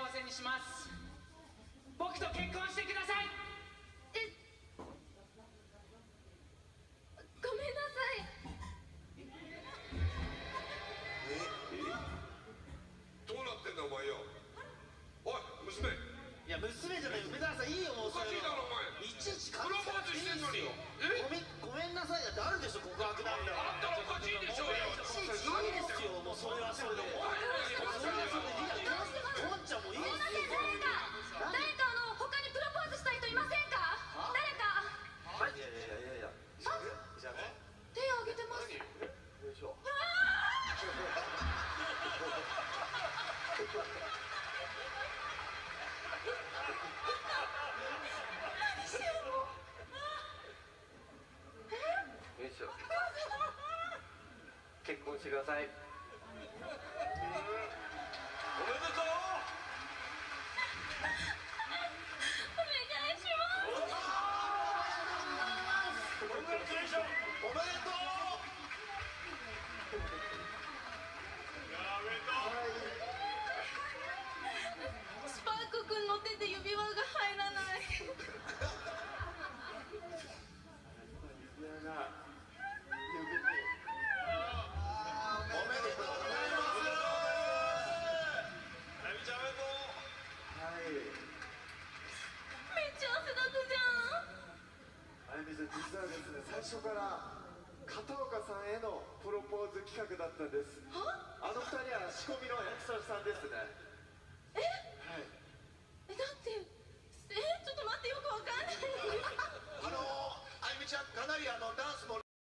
にします。僕と結婚してください。えごめんなさい。どうなってんだお前よ？おい娘。いや娘じゃない梅沢さんいいよもうおかしいだろお前。いちいちプロポーズしてんのに。え？ごめんごめんなさい。だってあるでしょ告白なんだあんたらしてください。おめでとう。お願いしますコングラチュレーションおめでとスパーク君の手で指輪が入らないなみちゃんおめっちゃ汗だくじゃんあゆみさん実はですね最初から片岡さんへのプロポーズ企画だったんです。あの二人は仕込みの役者さんですね。え？はいえ？だってえ？ちょっと待ってよくわかんない。あのあゆみちゃんかなりあの